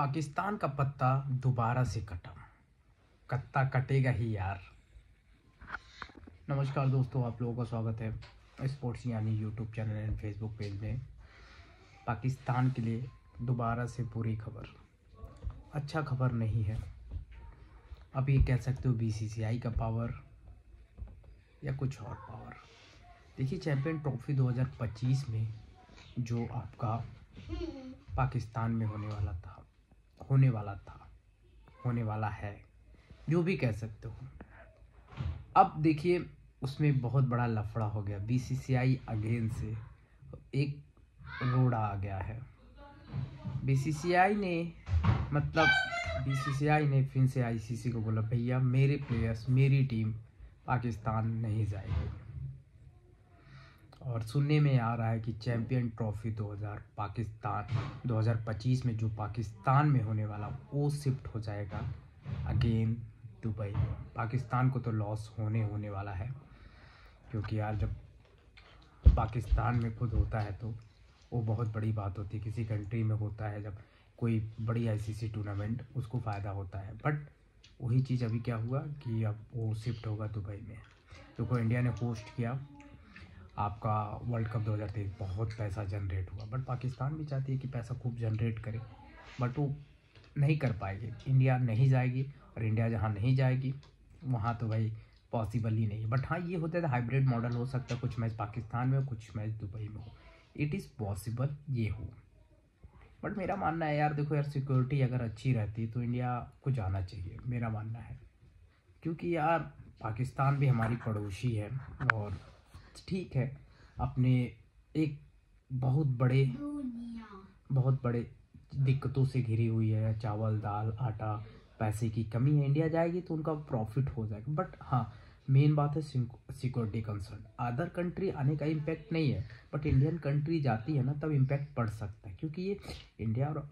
पाकिस्तान का पत्ता दोबारा से कटा। कत्ता कटेगा ही यार। नमस्कार दोस्तों, आप लोगों का स्वागत है स्पोर्ट्स यानी YouTube channel and Facebook page में। पाकिस्तान के लिए दोबारा से बुरी खबर। अच्छा खबर नहीं है। अब ये कह सकते हो बीसीसीआई का पावर या कुछ और पावर देखिए चैंपियन ट्रॉफी 2025 में जो आपका पाकिस्तान में होने वाला था होने वाला था, होने वाला है, जो भी कह सकते हो। अब देखिए, उसमें बहुत बड़ा लफड़ा हो गया। बीसीसीआई अगेन से एक रोड़ा आ गया है। बीसीसीआई ने मतलब बीसीसीआई ने फिर से आईसीसी को बोला, भैया, मेरे प्लेयर्स मेरी टीम पाकिस्तान नहीं जाएगी। और सुनने में आ रहा है कि चैम्पियन ट्रॉफी 2000 पाकिस्तान 2025 में जो पाकिस्तान में होने वाला वो शिफ्ट हो जाएगा अगेन दुबई। पाकिस्तान को तो लॉस होने होने वाला है, क्योंकि यार जब पाकिस्तान में खुद होता है तो वो बहुत बड़ी बात होती है। किसी कंट्री में होता है, जब कोई बड़ी आईसीसी टूर्नामेंट उसको फ़ायदा होता है। बट वही चीज़ अभी क्या हुआ कि अब वो शिफ्ट होगा दुबई में। देखो तो इंडिया ने होस्ट किया आपका वर्ल्ड कप 2023 बहुत पैसा जनरेट हुआ। बट पाकिस्तान भी चाहती है कि पैसा खूब जनरेट करे। बट वो नहीं कर पाएगी। इंडिया नहीं जाएगी और इंडिया जहाँ नहीं जाएगी, वहाँ तो भाई पॉसिबल ही नहीं है। बट हाँ ये होता है हाइब्रिड मॉडल हो सकता है। कुछ मैच पाकिस्तान में हो, कुछ मैच दुबई में हो। इट इज़ पॉसिबल ये हो। बट मेरा मानना है यार, देखो यार सिक्योरिटी अगर अच्छी रहती तो इंडिया को जाना चाहिए। मेरा मानना है। क्योंकि यार, पाकिस्तान भी हमारी पड़ोसी है और ठीक है अपने एक बहुत बड़े बहुत बड़े दिक्कतों से घिरी हुई है चावल दाल आटा पैसे की कमी है इंडिया जाएगी तो उनका प्रॉफिट हो जाएगा। बट हाँ मेन बात है सिक्योरिटी कंसर्न अदर कंट्री आने का इम्पैक्ट नहीं है बट इंडियन कंट्री जाती है ना तब इम्पैक्ट पड़ सकता है क्योंकि ये इंडिया और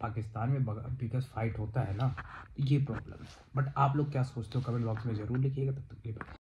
पाकिस्तान में बिगेस्ट फाइट होता है ना ये प्रॉब्लम है। बट आप लोग क्या सोचते हो? कमेंट बॉक्स में ज़रूर लिखिएगा तब तक के